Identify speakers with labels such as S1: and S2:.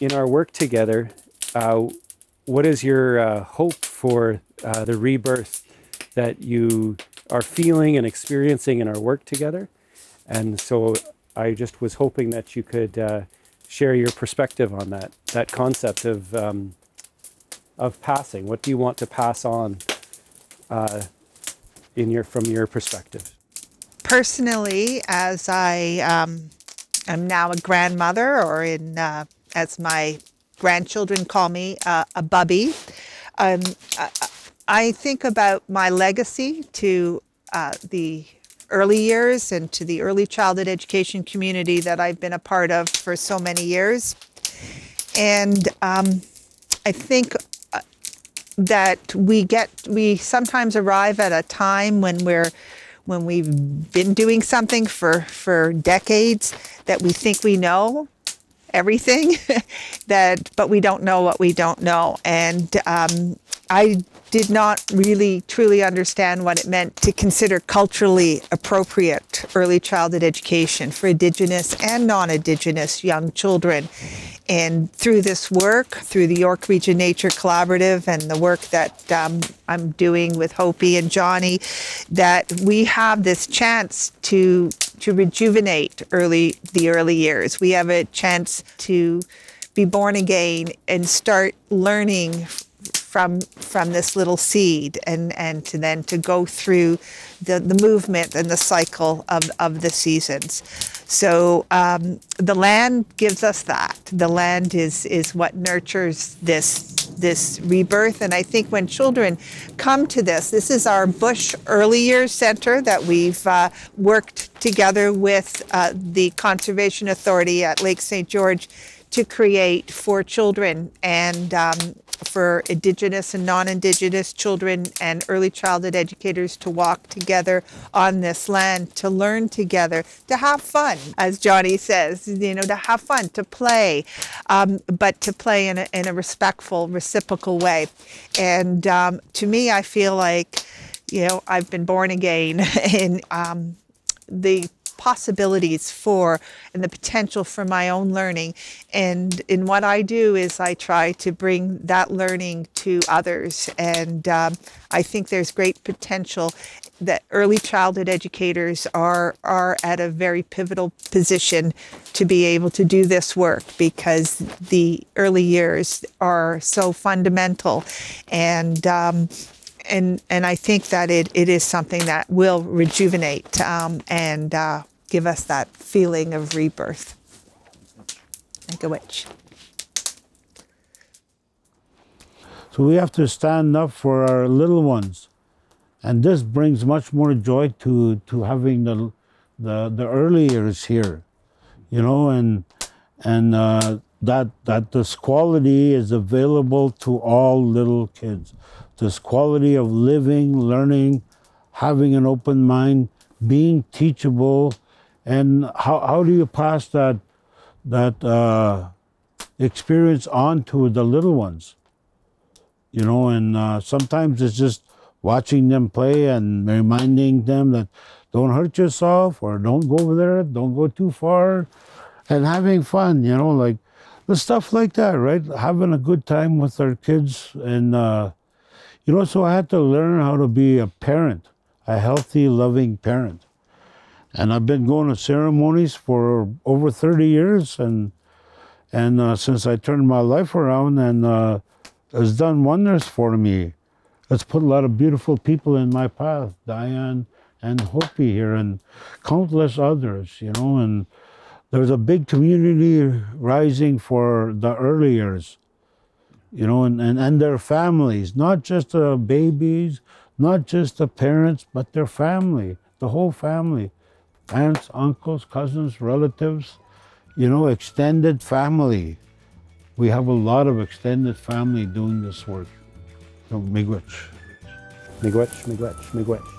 S1: in our work together, uh, what is your uh, hope for uh, the rebirth that you are feeling and experiencing in our work together? And so I just was hoping that you could uh, share your perspective on that, that concept of, um, of passing. What do you want to pass on uh, in your, from your perspective?
S2: Personally, as I um, am now a grandmother, or in uh, as my grandchildren call me, uh, a bubby, um, I, I, think about my legacy to uh, the early years and to the early childhood education community that I've been a part of for so many years. And um, I think uh, that we get, we sometimes arrive at a time when we're, when we've been doing something for, for decades that we think we know everything that but we don't know what we don't know and um, i did not really truly understand what it meant to consider culturally appropriate early childhood education for Indigenous and non Indigenous young children. And through this work, through the York Region Nature Collaborative and the work that um, I'm doing with Hopi and Johnny, that we have this chance to to rejuvenate early the early years. We have a chance to be born again and start learning from from this little seed and and to then to go through the, the movement and the cycle of, of the seasons. So um, the land gives us that. The land is is what nurtures this this rebirth. And I think when children come to this, this is our Bush Early Years Center that we've uh, worked together with uh, the Conservation Authority at Lake St. George to create for children and um, for Indigenous and non-Indigenous children and early childhood educators to walk together on this land, to learn together, to have fun, as Johnny says, you know, to have fun, to play, um, but to play in a, in a respectful, reciprocal way. And um, to me, I feel like, you know, I've been born again in um, the possibilities for and the potential for my own learning. And in what I do is I try to bring that learning to others. And um, I think there's great potential that early childhood educators are are at a very pivotal position to be able to do this work because the early years are so fundamental and um, and and I think that it, it is something that will rejuvenate um, and uh, give us that feeling of rebirth, like a witch.
S3: So we have to stand up for our little ones, and this brings much more joy to to having the the the early years here, you know, and and uh, that that this quality is available to all little kids this quality of living, learning, having an open mind, being teachable, and how, how do you pass that that uh, experience on to the little ones? You know, and uh, sometimes it's just watching them play and reminding them that don't hurt yourself or don't go over there, don't go too far, and having fun. You know, like the stuff like that, right? Having a good time with our kids and. Uh, you know, so I had to learn how to be a parent, a healthy, loving parent. And I've been going to ceremonies for over 30 years, and and uh, since I turned my life around, and uh, it's done wonders for me. It's put a lot of beautiful people in my path, Diane and Hopi here, and countless others, you know. And there's a big community rising for the early years you know, and, and, and their families, not just the babies, not just the parents, but their family, the whole family, aunts, uncles, cousins, relatives, you know, extended family. We have a lot of extended family doing this work. So, miigwech.
S1: Miigwech, miigwech, miigwech.